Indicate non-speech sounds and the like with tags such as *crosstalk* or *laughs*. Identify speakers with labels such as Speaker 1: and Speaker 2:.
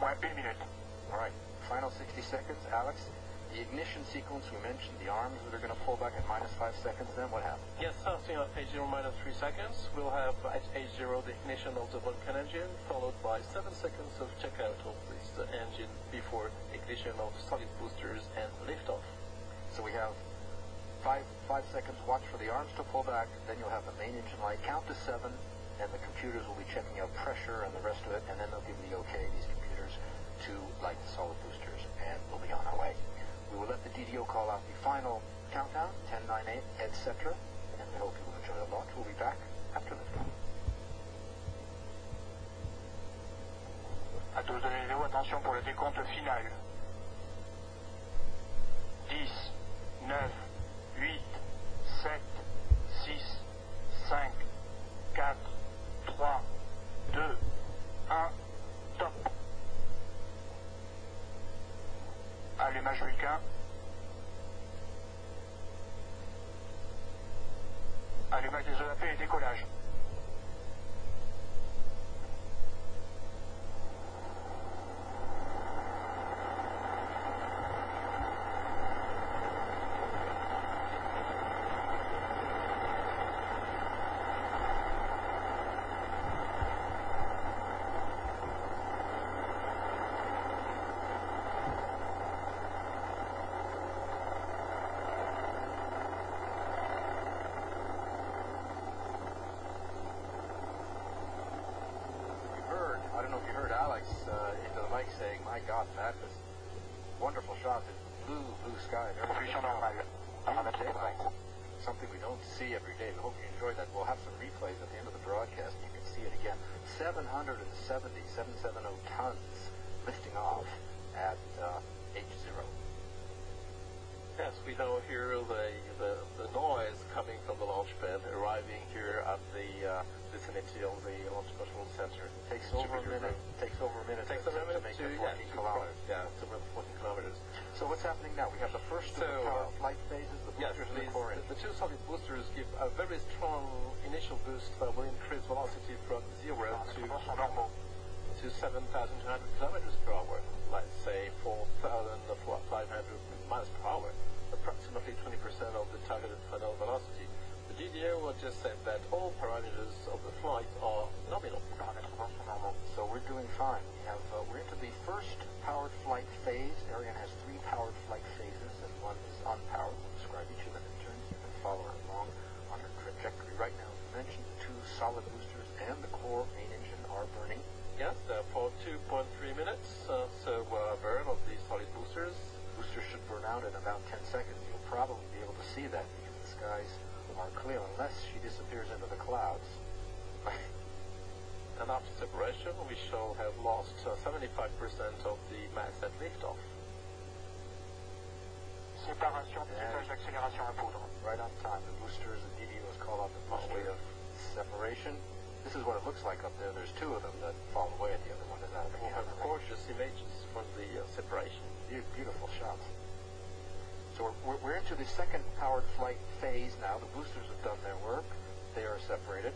Speaker 1: moins une.
Speaker 2: All right, final 60 seconds. Alex, the ignition sequence we mentioned, the arms that are going to pull back at minus 5 seconds, then what happens?
Speaker 3: Yes, starting at H0 minus 3 seconds, we'll have at H0 the ignition of the Vulcain engine, followed by 7 seconds of checkout of this engine before ignition of solid boosters and liftoff.
Speaker 2: So we have five five seconds watch for the arms to pull back, then you'll have the main engine light count to seven, and the computers will be checking out pressure and the rest of it, and then they'll give the okay, these computers, to light the solid boosters, and we'll be on our way. We will let the DDO call out the final countdown, 10, 9, 8, etc., and we hope you will enjoy the launch. We'll be back after liftoff.
Speaker 1: À attention pour le décompte final. 10, 9, Allumage Vulcain. Allumage des EAP et décollage.
Speaker 2: My God, that was wonderful shot. The blue, blue sky. Very
Speaker 1: Propulsion normale.
Speaker 2: Huge daylight. Something we don't see every day. We hope you enjoyed that. We'll have some replays at the end of the broadcast. You can see it again. 770, 770 tons lifting off at uh, H0.
Speaker 3: Yes, we now hear the, the, the noise coming from the launch pad arriving here at the uh, of the launch control center.
Speaker 2: Takes over a minute. Takes over a minute.
Speaker 3: Takes
Speaker 2: to,
Speaker 3: a minute
Speaker 2: to make
Speaker 3: to, yeah,
Speaker 2: 14
Speaker 3: to
Speaker 2: kilometers.
Speaker 3: Yeah, to run 14 kilometers.
Speaker 2: So what's happening now? We have the first
Speaker 3: So,
Speaker 2: of the power
Speaker 3: uh,
Speaker 2: flight phases, the
Speaker 3: Yes,
Speaker 2: boosters and the core
Speaker 3: the, the two solid boosters give a very strong initial boost that will increase velocity from zero to to 7,200 kilometers per hour, let's say 4,500 miles per hour, approximately 20% of the targeted final velocity. The Just said that all parameters of the flight are nominal.
Speaker 1: Paramètres bons sont normaux.
Speaker 2: So we're doing fine. We have uh, we're into the first powered flight phase. Ariane has three powered flight phases, and one is unpowered. We'll describe each of them in turn. You can follow along on her trajectory. Right now, as mentioned, the two solid boosters and the core main engine are burning.
Speaker 3: Yes, uh, for 2.3 minutes, uh, so uh, burn of the solid boosters.
Speaker 2: Boosters should burn out in about 10 seconds. You'll probably be able to see that because the skies are clear, unless she disappears into the clouds. *laughs*
Speaker 3: And after separation, we shall have lost uh, 75% of the mass at liftoff.
Speaker 1: Séparation, piquetage d'accélération à poudre.
Speaker 2: right on time. The boosters, the DDOs call out the booster of separation. This is what it looks like up there. There's two of them that fall away, and the other one is out of the
Speaker 3: We'll have
Speaker 2: camera.
Speaker 3: gorgeous images from the uh, separation.
Speaker 2: Beau- Beautiful shots. So into the second powered flight phase now. The boosters have done their work. They are separated.